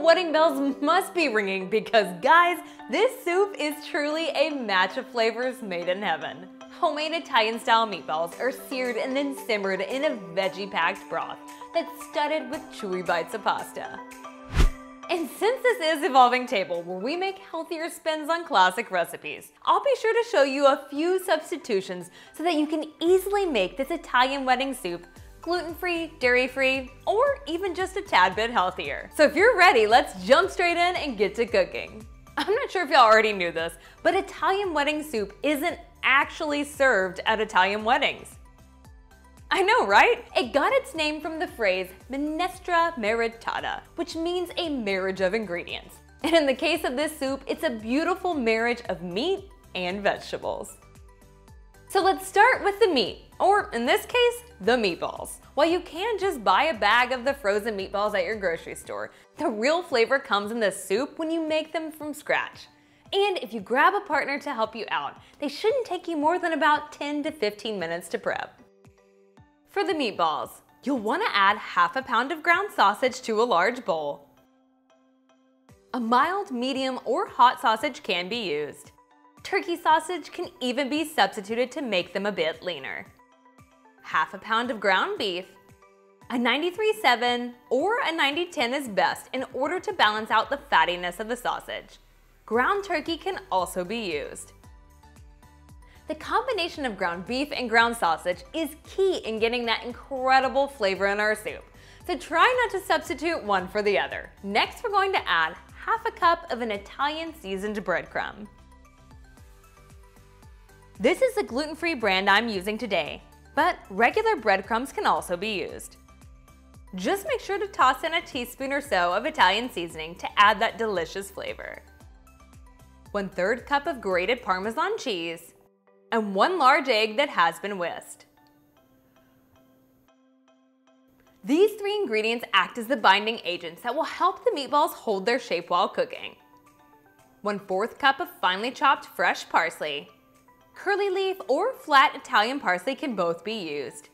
wedding bells must be ringing because guys, this soup is truly a match of flavors made in heaven. Homemade Italian style meatballs are seared and then simmered in a veggie packed broth that's studded with chewy bites of pasta. And since this is Evolving Table, where we make healthier spins on classic recipes, I'll be sure to show you a few substitutions so that you can easily make this Italian wedding soup gluten-free, dairy-free, or even just a tad bit healthier. So if you're ready, let's jump straight in and get to cooking. I'm not sure if y'all already knew this, but Italian wedding soup isn't actually served at Italian weddings. I know, right? It got its name from the phrase minestra maritata, which means a marriage of ingredients. And in the case of this soup, it's a beautiful marriage of meat and vegetables. So let's start with the meat, or in this case, the meatballs. While you can just buy a bag of the frozen meatballs at your grocery store, the real flavor comes in the soup when you make them from scratch. And if you grab a partner to help you out, they shouldn't take you more than about 10 to 15 minutes to prep. For the meatballs, you'll want to add half a pound of ground sausage to a large bowl. A mild, medium, or hot sausage can be used. Turkey sausage can even be substituted to make them a bit leaner. Half a pound of ground beef. A 93.7 or a 90.10 is best in order to balance out the fattiness of the sausage. Ground turkey can also be used. The combination of ground beef and ground sausage is key in getting that incredible flavor in our soup. So try not to substitute one for the other. Next, we're going to add half a cup of an Italian seasoned breadcrumb. This is the gluten-free brand I'm using today, but regular breadcrumbs can also be used. Just make sure to toss in a teaspoon or so of Italian seasoning to add that delicious flavor. 1 3rd cup of grated Parmesan cheese, and one large egg that has been whisked. These three ingredients act as the binding agents that will help the meatballs hold their shape while cooking. 1 4th cup of finely chopped fresh parsley, Curly leaf or flat Italian parsley can both be used.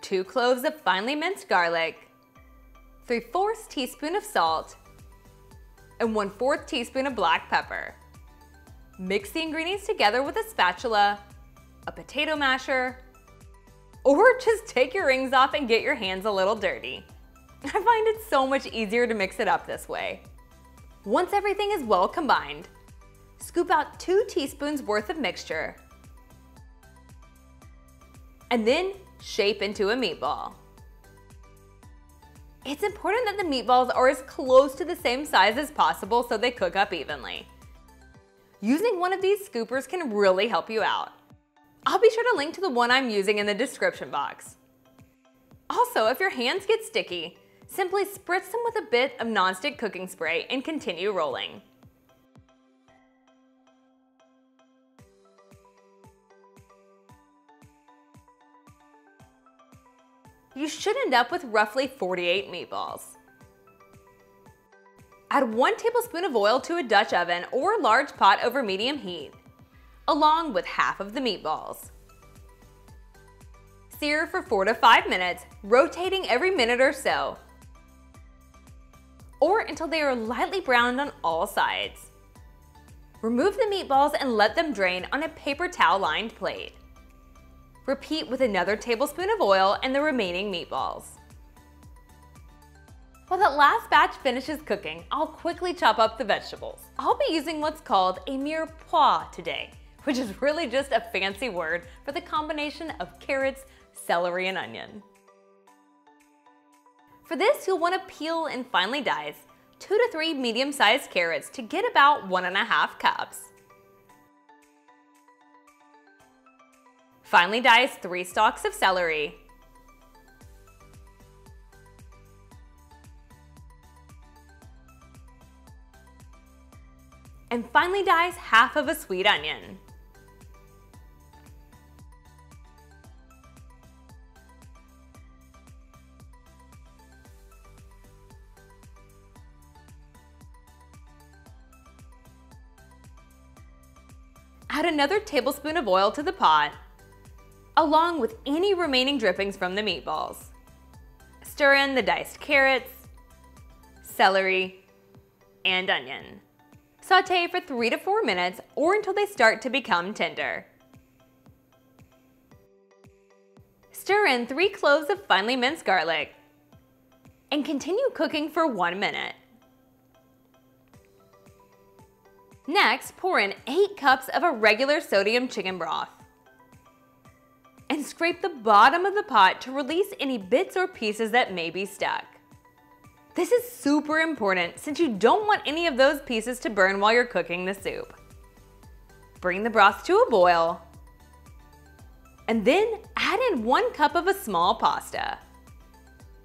2 cloves of finely minced garlic, 3 fourths teaspoon of salt, and 1 4th teaspoon of black pepper. Mix the ingredients together with a spatula, a potato masher, or just take your rings off and get your hands a little dirty. I find it so much easier to mix it up this way. Once everything is well combined, Scoop out two teaspoons worth of mixture. And then shape into a meatball. It's important that the meatballs are as close to the same size as possible so they cook up evenly. Using one of these scoopers can really help you out. I'll be sure to link to the one I'm using in the description box. Also, if your hands get sticky, simply spritz them with a bit of nonstick cooking spray and continue rolling. You should end up with roughly 48 meatballs. Add 1 tablespoon of oil to a Dutch oven or large pot over medium heat, along with half of the meatballs. Sear for 4 to 5 minutes, rotating every minute or so, or until they are lightly browned on all sides. Remove the meatballs and let them drain on a paper towel lined plate. Repeat with another tablespoon of oil and the remaining meatballs. While that last batch finishes cooking, I'll quickly chop up the vegetables. I'll be using what's called a mirepoix today, which is really just a fancy word for the combination of carrots, celery, and onion. For this, you'll want to peel and finely dice two to three medium-sized carrots to get about one and a half cups. Finely dice three stalks of celery. And finely dice half of a sweet onion. Add another tablespoon of oil to the pot along with any remaining drippings from the meatballs. Stir in the diced carrots, celery, and onion. Saute for 3 to 4 minutes or until they start to become tender. Stir in 3 cloves of finely minced garlic and continue cooking for 1 minute. Next, pour in 8 cups of a regular sodium chicken broth scrape the bottom of the pot to release any bits or pieces that may be stuck. This is super important since you don't want any of those pieces to burn while you're cooking the soup. Bring the broth to a boil and then add in one cup of a small pasta.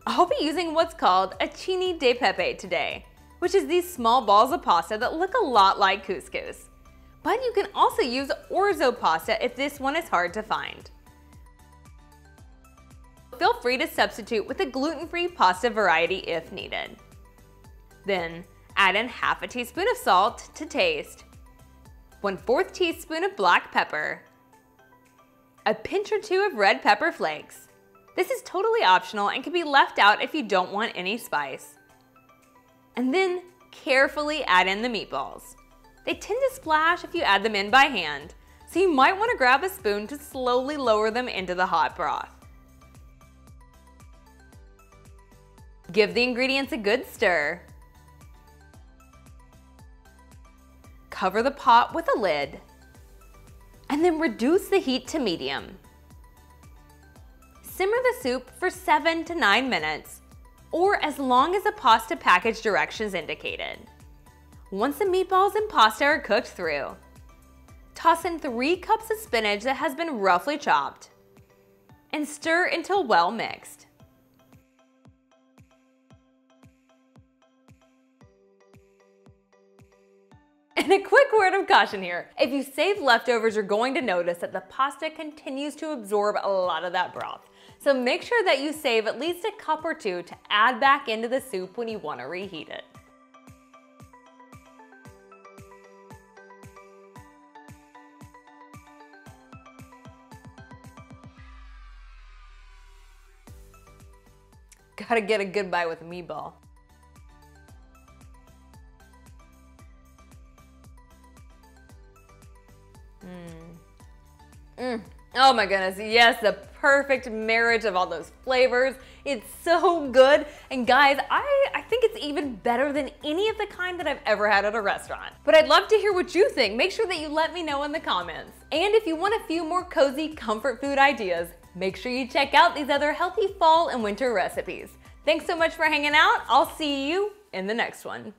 I'll be using what's called acini di pepe today, which is these small balls of pasta that look a lot like couscous. But you can also use orzo pasta if this one is hard to find. Feel free to substitute with a gluten-free pasta variety if needed. Then, add in half a teaspoon of salt to taste, 1 4th teaspoon of black pepper, a pinch or two of red pepper flakes. This is totally optional and can be left out if you don't want any spice. And then carefully add in the meatballs. They tend to splash if you add them in by hand, so you might want to grab a spoon to slowly lower them into the hot broth. Give the ingredients a good stir. Cover the pot with a lid and then reduce the heat to medium. Simmer the soup for 7 to 9 minutes or as long as the pasta package directions indicated. Once the meatballs and pasta are cooked through, toss in 3 cups of spinach that has been roughly chopped and stir until well mixed. And a quick word of caution here. If you save leftovers, you're going to notice that the pasta continues to absorb a lot of that broth. So make sure that you save at least a cup or two to add back into the soup when you want to reheat it. Gotta get a good bite with a meatball. Mm. Oh my goodness, yes, the perfect marriage of all those flavors. It's so good. And guys, I, I think it's even better than any of the kind that I've ever had at a restaurant. But I'd love to hear what you think. Make sure that you let me know in the comments. And if you want a few more cozy comfort food ideas, make sure you check out these other healthy fall and winter recipes. Thanks so much for hanging out. I'll see you in the next one.